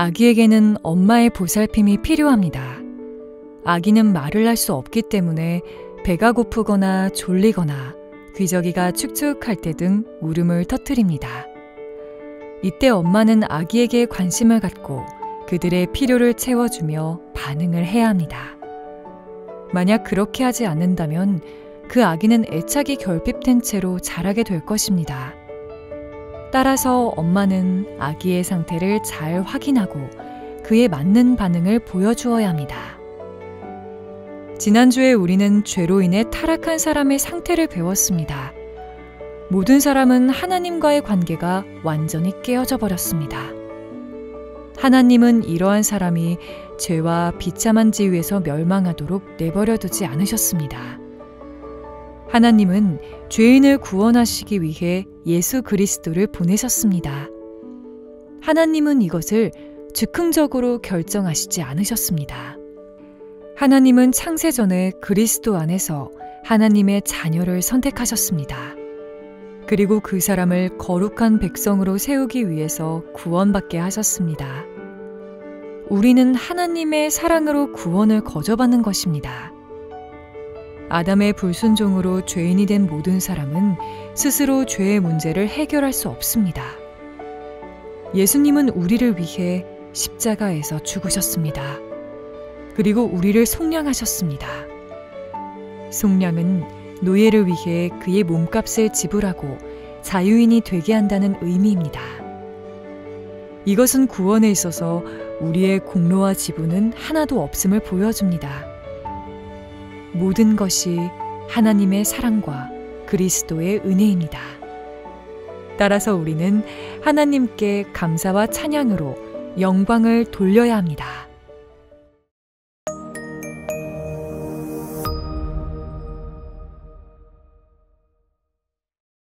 아기에게는 엄마의 보살핌이 필요합니다. 아기는 말을 할 수 없기 때문에 배가 고프거나 졸리거나 귀저귀가 축축할 때 등 울음을 터뜨립니다. 이때 엄마는 아기에게 관심을 갖고 그들의 필요를 채워주며 반응을 해야 합니다. 만약 그렇게 하지 않는다면 그 아기는 애착이 결핍된 채로 자라게 될 것입니다. 따라서 엄마는 아기의 상태를 잘 확인하고 그에 맞는 반응을 보여주어야 합니다. 지난주에 우리는 죄로 인해 타락한 사람의 상태를 배웠습니다. 모든 사람은 하나님과의 관계가 완전히 깨어져 버렸습니다. 하나님은 이러한 사람이 죄와 비참한 지위에서 멸망하도록 내버려 두지 않으셨습니다. 하나님은 죄인을 구원하시기 위해 예수 그리스도를 보내셨습니다. 하나님은 이것을 즉흥적으로 결정하시지 않으셨습니다. 하나님은 창세전에 그리스도 안에서 하나님의 자녀를 선택하셨습니다. 그리고 그 사람을 거룩한 백성으로 세우기 위해서 구원받게 하셨습니다. 우리는 하나님의 사랑으로 구원을 거저받는 것입니다. 아담의 불순종으로 죄인이 된 모든 사람은 스스로 죄의 문제를 해결할 수 없습니다. 예수님은 우리를 위해 십자가에서 죽으셨습니다. 그리고 우리를 속량하셨습니다. 속량은 노예를 위해 그의 몸값을 지불하고 자유인이 되게 한다는 의미입니다. 이것은 구원에 있어서 우리의 공로와 지분은 하나도 없음을 보여줍니다. 모든 것이 하나님의 사랑과 그리스도의 은혜입니다. 따라서 우리는 하나님께 감사와 찬양으로 영광을 돌려야 합니다.